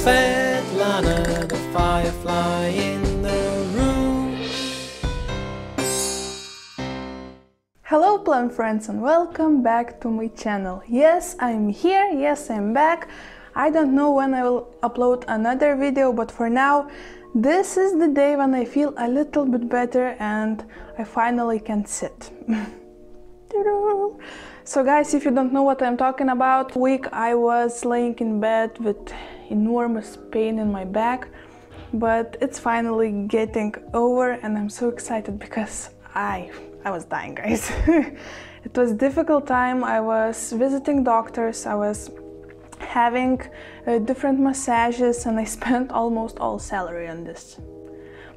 Svetlana, the firefly in the room. Hello plant friends and welcome back to my channel. Yes, I'm here, yes, I'm back. I don't know when I will upload another video, but for now, this is the day when I feel a little bit better and I finally can sit. so guys, if you don't know what I'm talking about, week I was laying in bed with enormous pain in my back, but it's finally getting over and I'm so excited because I I was dying, guys. it was difficult time. I was visiting doctors. I was having uh, different massages and I spent almost all salary on this.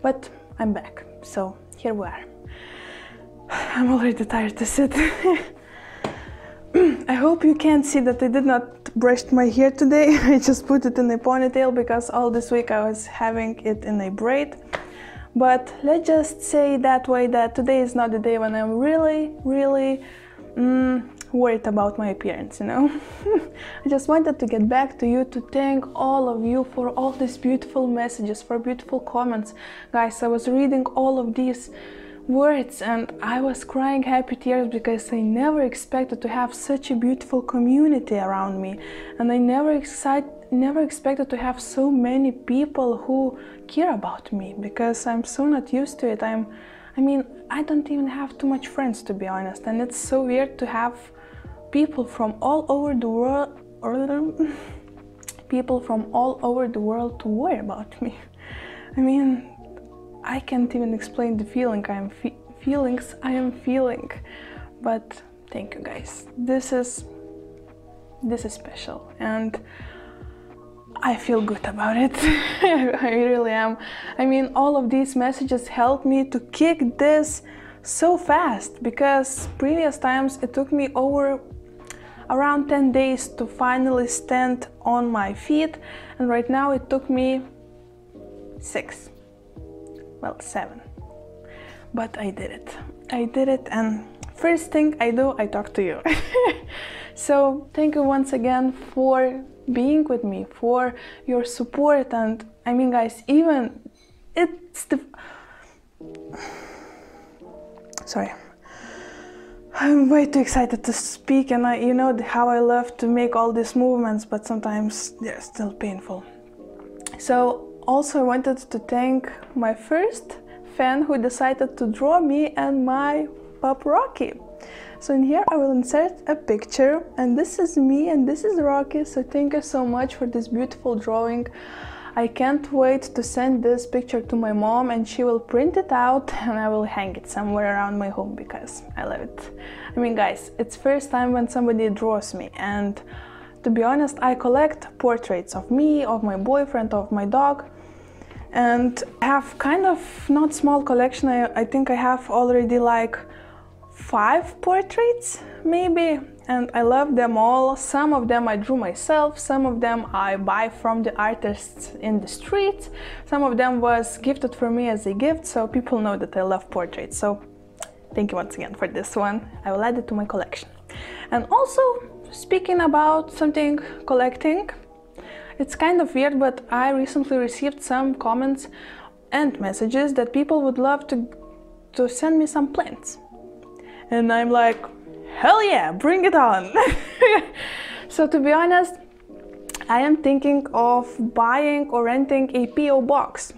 But I'm back, so here we are. I'm already tired to sit. I hope you can see that I did not brush my hair today. I just put it in a ponytail because all this week I was having it in a braid. But let's just say that way that today is not the day when I'm really, really mm, worried about my appearance, you know? I just wanted to get back to you to thank all of you for all these beautiful messages, for beautiful comments. Guys, I was reading all of these words and I was crying happy tears because I never expected to have such a beautiful community around me and I never excite, never expected to have so many people who care about me because I'm so not used to it. I'm I mean, I don't even have too much friends to be honest and it's so weird to have people from all over the world people from all over the world to worry about me. I mean, I can't even explain the feeling I am fe feelings I am feeling. But thank you guys. This is this is special and I feel good about it. I really am. I mean, all of these messages helped me to kick this so fast because previous times it took me over around 10 days to finally stand on my feet and right now it took me six well seven. But I did it. I did it and first thing I do I talk to you. So thank you once again for being with me for your support and I mean guys even it's the sorry. I'm way too excited to speak and I, you know how I love to make all these movements but sometimes they're still painful. So also I wanted to thank my first fan who decided to draw me and my pup Rocky. So in here I will insert a picture and this is me and this is Rocky so thank you so much for this beautiful drawing. I can't wait to send this picture to my mom and she will print it out and I will hang it somewhere around my home because I love it. I mean guys, it's first time when somebody draws me and to be honest, I collect portraits of me, of my boyfriend, of my dog and I have kind of not small collection. I, I think I have already like five portraits maybe and I love them all. Some of them I drew myself, some of them I buy from the artists in the street, some of them was gifted for me as a gift, so people know that I love portraits. So thank you once again for this one. I will add it to my collection. And also speaking about something collecting, it's kind of weird, but I recently received some comments and messages that people would love to, to send me some plants. And I'm like, hell yeah, bring it on! so to be honest, I am thinking of buying or renting a PO box.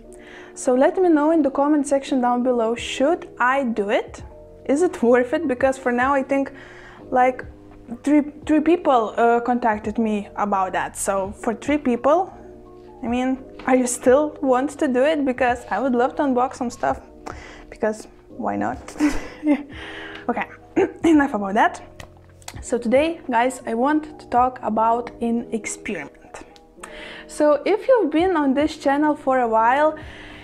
So let me know in the comment section down below, should I do it? Is it worth it? Because for now I think like three three people uh, contacted me about that. So for three people, I mean, are you still want to do it? Because I would love to unbox some stuff. Because why not? okay, enough about that. So today, guys, I want to talk about an experiment. So if you've been on this channel for a while,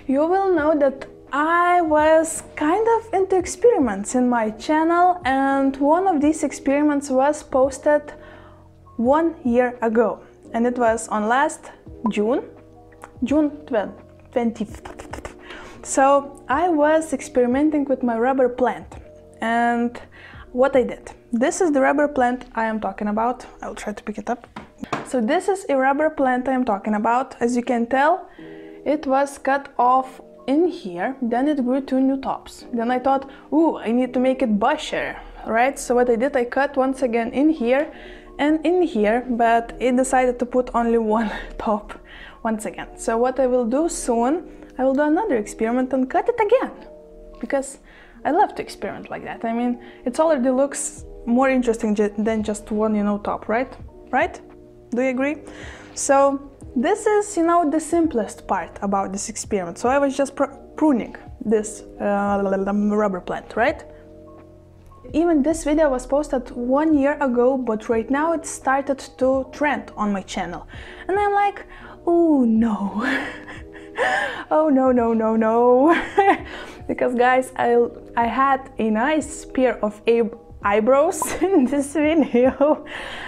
you will know that I was kind of into experiments in my channel and one of these experiments was posted one year ago and it was on last June, June 20th. So I was experimenting with my rubber plant and what I did. This is the rubber plant I am talking about. I'll try to pick it up. So this is a rubber plant I'm talking about. As you can tell, it was cut off in here, then it grew two new tops. Then I thought, ooh, I need to make it bushier, right? So what I did, I cut once again in here and in here, but it decided to put only one top once again. So what I will do soon, I will do another experiment and cut it again because I love to experiment like that. I mean, it already looks more interesting than just one, you know, top, right? Right? Do you agree? So this is, you know, the simplest part about this experiment. So I was just pr pruning this uh, rubber plant, right? Even this video was posted one year ago, but right now it started to trend on my channel. And I'm like, oh no. oh no, no, no, no. because guys, I, I had a nice pair of eyebrows in this video.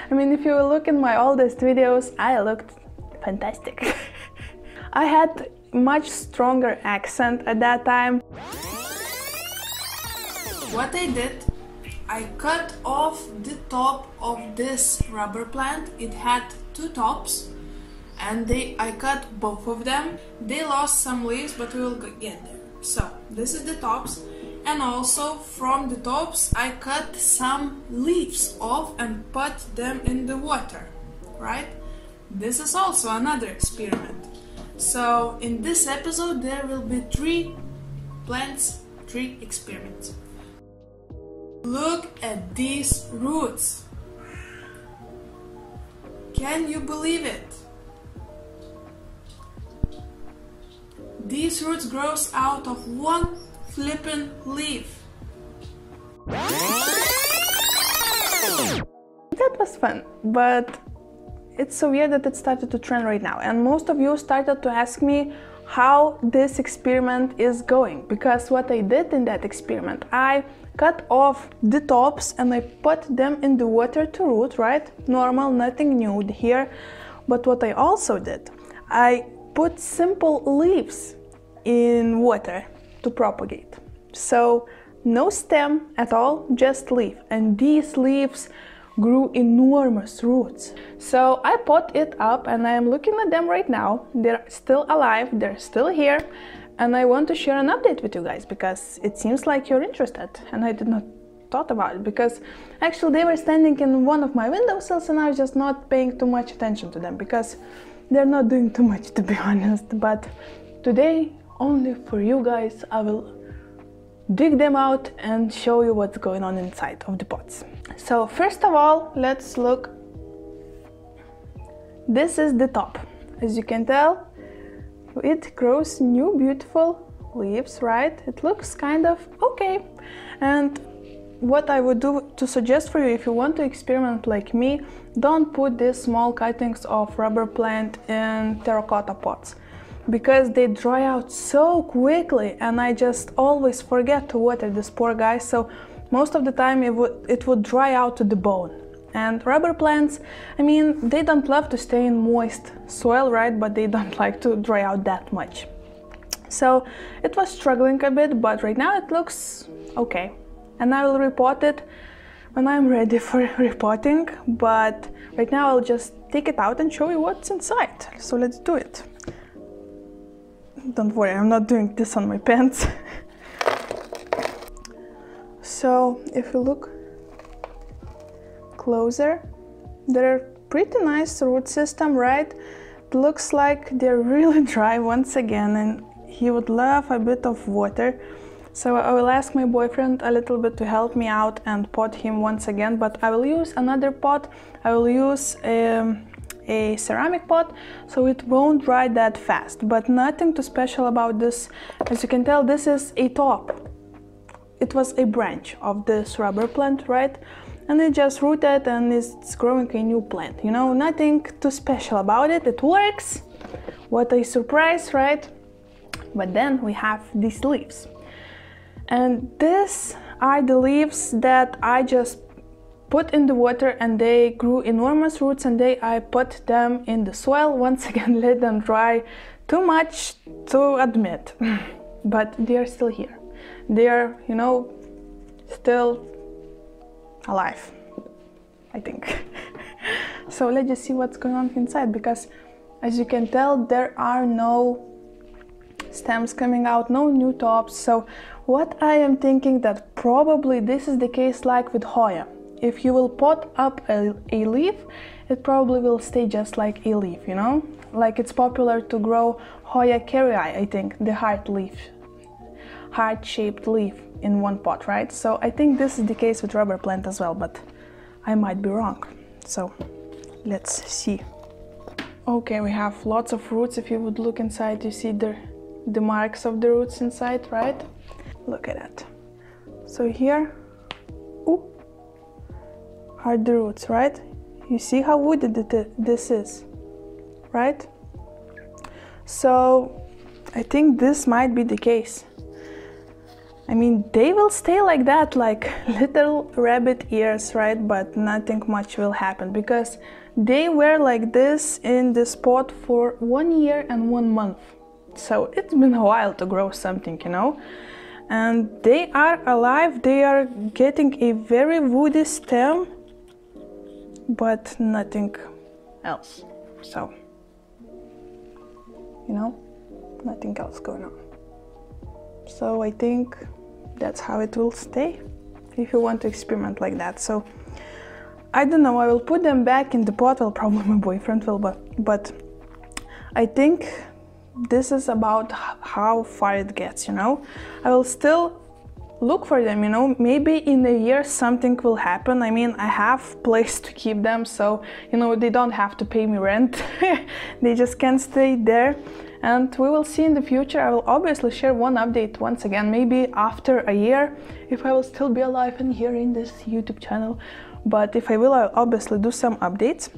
I mean, if you look in my oldest videos, I looked fantastic. I had much stronger accent at that time. What I did, I cut off the top of this rubber plant. It had two tops and they I cut both of them. They lost some leaves but we will get there. So this is the tops and also from the tops I cut some leaves off and put them in the water, right? This is also another experiment. So in this episode there will be three plants, three experiments. Look at these roots. Can you believe it? These roots grows out of one flippin' leaf. That was fun, but it's so weird that it started to trend right now. And most of you started to ask me how this experiment is going because what I did in that experiment, I cut off the tops and I put them in the water to root, right? Normal, nothing new here. But what I also did, I put simple leaves in water to propagate. So no stem at all, just leaf. And these leaves grew enormous roots. So I put it up and I am looking at them right now. They're still alive, they're still here. And I want to share an update with you guys because it seems like you're interested and I did not thought about it because actually they were standing in one of my windowsills and I was just not paying too much attention to them because they're not doing too much to be honest. But today only for you guys I will dig them out and show you what's going on inside of the pots. So first of all, let's look. This is the top. As you can tell, it grows new beautiful leaves, right? It looks kind of okay. And what I would do to suggest for you if you want to experiment like me, don't put these small cuttings of rubber plant in terracotta pots because they dry out so quickly and I just always forget to water this poor guy so most of the time it would, it would dry out to the bone. And rubber plants, I mean, they don't love to stay in moist soil, right? But they don't like to dry out that much. So it was struggling a bit, but right now it looks okay. And I will report it when I'm ready for reporting. But right now I'll just take it out and show you what's inside. So let's do it. Don't worry, I'm not doing this on my pants. So if you look closer, they're pretty nice root system, right? It looks like they're really dry once again and he would love a bit of water. So I will ask my boyfriend a little bit to help me out and pot him once again, but I will use another pot. I will use um, a ceramic pot so it won't dry that fast but nothing too special about this as you can tell this is a top it was a branch of this rubber plant right? And it just rooted and it's growing a new plant you know? Nothing too special about it. It works. What a surprise right? But then we have these leaves. And these are the leaves that I just put in the water and they grew enormous roots and they I put them in the soil. Once again let them dry. Too much to admit but they are still here they are you know still alive I think So let's just see what's going on inside because as you can tell there are no stems coming out, no new tops. So what I am thinking that probably this is the case like with Hoya. If you will pot up a, a leaf, it probably will stay just like a leaf, you know? Like it's popular to grow Hoya kerrii, I think, the heart leaf, heart-shaped leaf in one pot, right? So I think this is the case with rubber plant as well, but I might be wrong. So let's see. Okay, we have lots of roots. If you would look inside, you see the, the marks of the roots inside, right? Look at that. So here, ooh, are the roots, right? You see how wooded this is, right? So I think this might be the case. I mean, they will stay like that, like little rabbit ears, right? But nothing much will happen because they were like this in this pot for one year and one month. So it's been a while to grow something, you know? And they are alive, they are getting a very woody stem, but nothing else. So, you know, nothing else going on. So I think that's how it will stay if you want to experiment like that. So I don't know, I will put them back in the pot, well probably my boyfriend will, but, but I think this is about how far it gets, you know? I will still look for them, you know? Maybe in a year something will happen. I mean, I have place to keep them, so, you know, they don't have to pay me rent. they just can stay there and we will see in the future. I will obviously share one update once again, maybe after a year, if I will still be alive and here in this YouTube channel. But if I will, I'll obviously do some updates.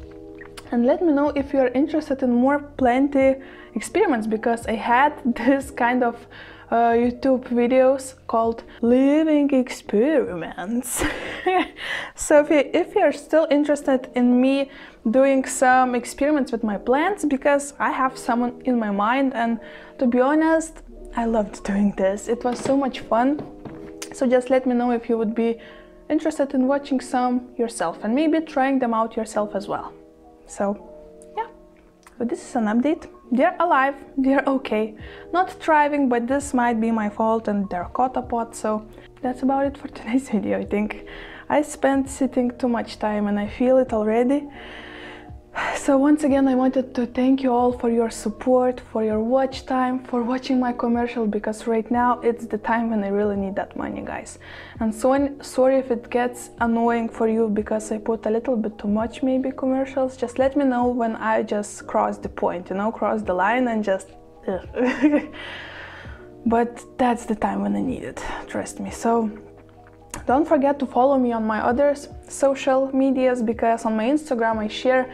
And let me know if you're interested in more plenty experiments because I had this kind of uh, YouTube videos called Living Experiments. so if, you, if you're still interested in me doing some experiments with my plants, because I have someone in my mind and to be honest, I loved doing this. It was so much fun. So just let me know if you would be interested in watching some yourself and maybe trying them out yourself as well. So yeah, so this is an update they're alive, they're okay. Not thriving, but this might be my fault and they're pot. so that's about it for today's video, I think. I spent sitting too much time and I feel it already. So once again, I wanted to thank you all for your support, for your watch time, for watching my commercial, because right now it's the time when I really need that money, guys. And so sorry if it gets annoying for you because I put a little bit too much maybe commercials. Just let me know when I just cross the point, you know, cross the line and just... but that's the time when I need it, trust me. So don't forget to follow me on my other social medias because on my Instagram I share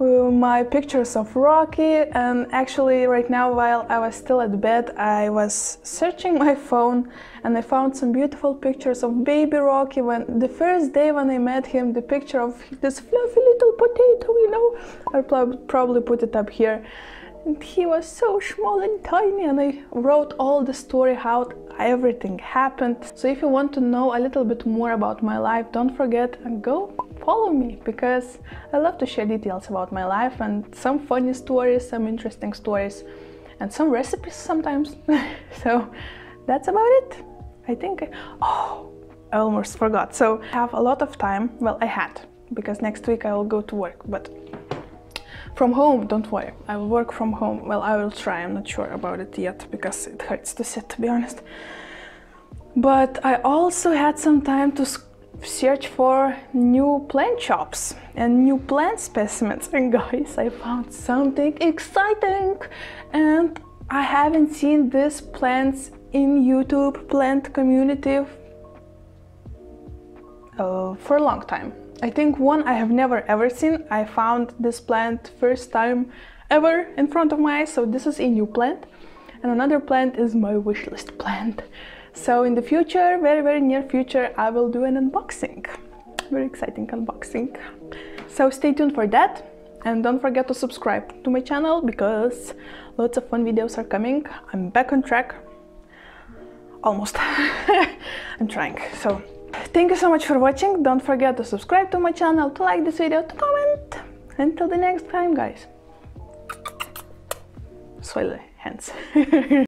my pictures of Rocky and actually right now while I was still at bed I was searching my phone and I found some beautiful pictures of baby Rocky when the first day when I met him the picture of this fluffy little potato you know? I'll probably put it up here. And he was so small and tiny and I wrote all the story how everything happened. So if you want to know a little bit more about my life don't forget and go follow me because I love to share details about my life and some funny stories, some interesting stories, and some recipes sometimes. so that's about it. I think. I, oh, I almost forgot. So I have a lot of time. Well, I had because next week I will go to work, but from home, don't worry. I will work from home. Well, I will try. I'm not sure about it yet because it hurts to sit, to be honest. But I also had some time to search for new plant shops and new plant specimens and guys I found something exciting and I haven't seen these plants in YouTube plant community uh, for a long time. I think one I have never ever seen. I found this plant first time ever in front of my eyes so this is a new plant and another plant is my wishlist plant. So in the future, very, very near future, I will do an unboxing. Very exciting unboxing. So stay tuned for that. And don't forget to subscribe to my channel because lots of fun videos are coming. I'm back on track. Almost. I'm trying. So thank you so much for watching. Don't forget to subscribe to my channel, to like this video, to comment. Until the next time, guys. Swallow hands.